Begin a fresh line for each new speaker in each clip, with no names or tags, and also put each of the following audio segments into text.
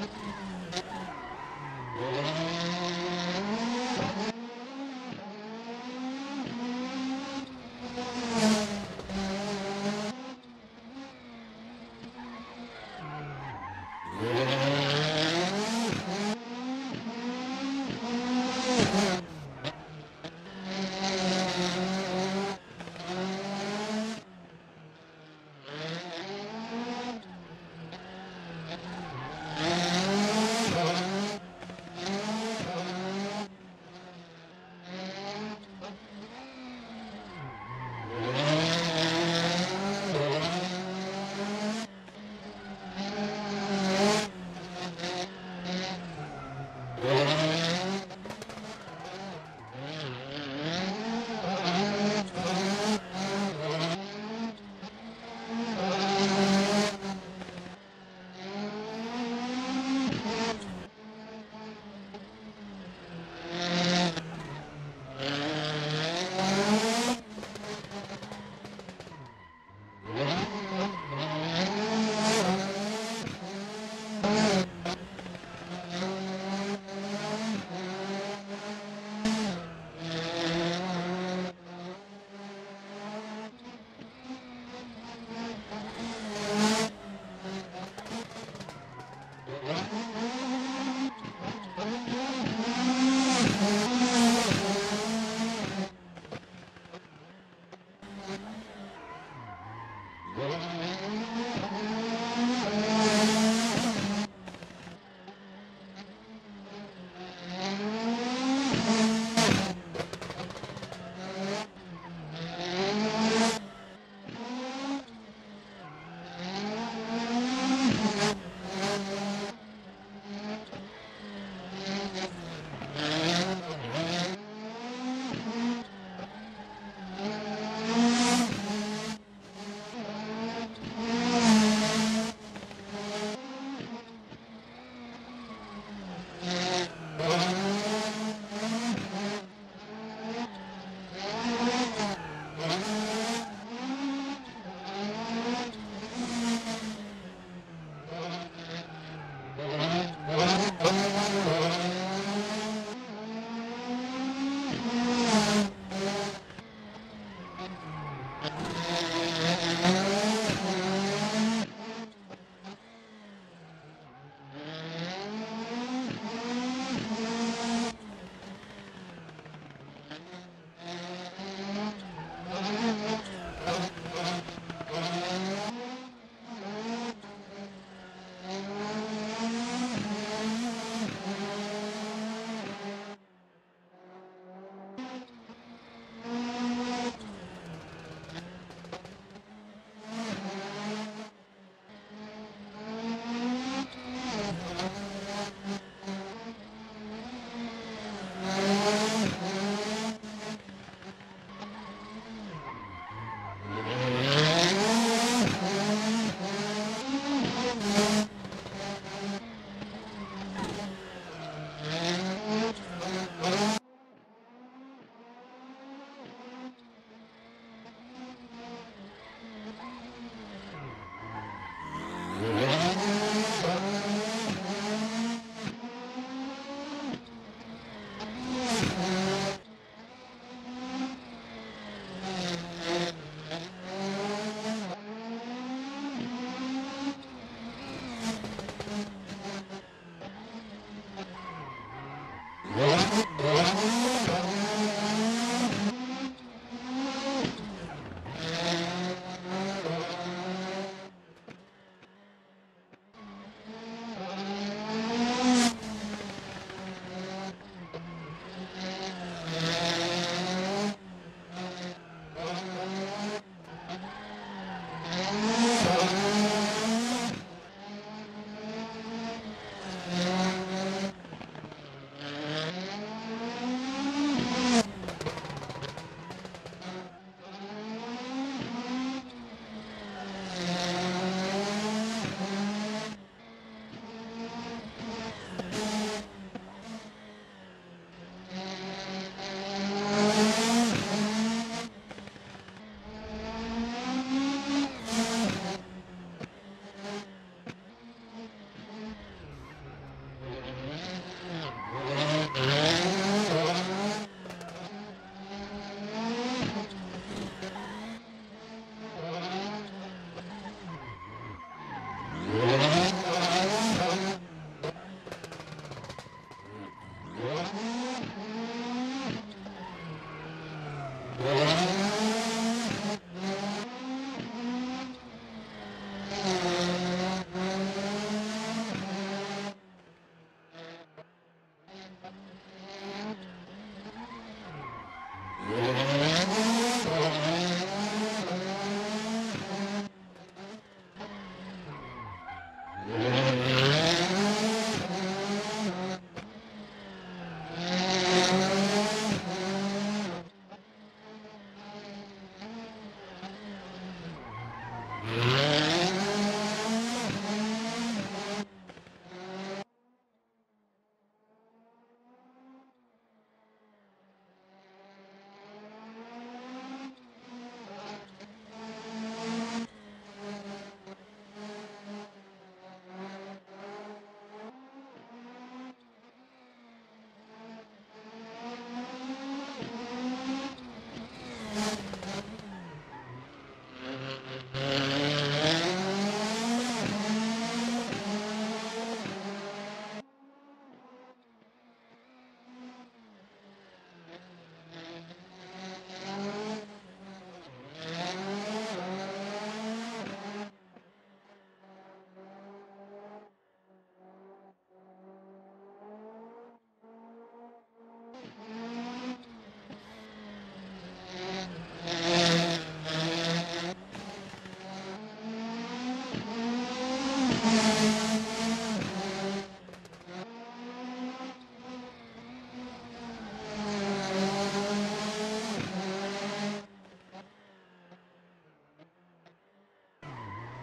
Thank you. Thank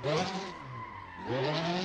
Oh, my God.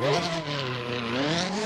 Yeah.